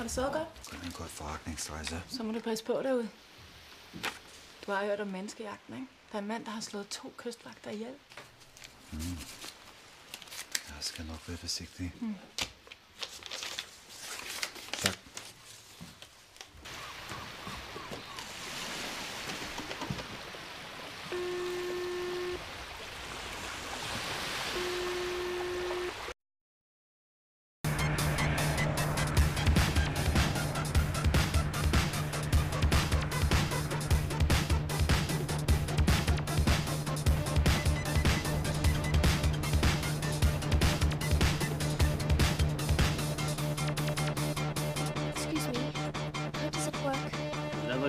Har det sovet godt? Det er en god forretningsrejse. Så må du passe på derude. Du har hørt om menneskejagten, ikke? Der er en mand, der har slået to kystvagter ihjel. Jeg skal nok være forsigtig. Mm.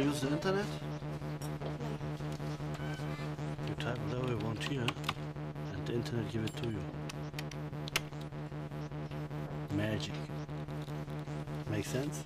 Use the internet? You type whatever you want here, and the internet give it to you. Magic. Make sense?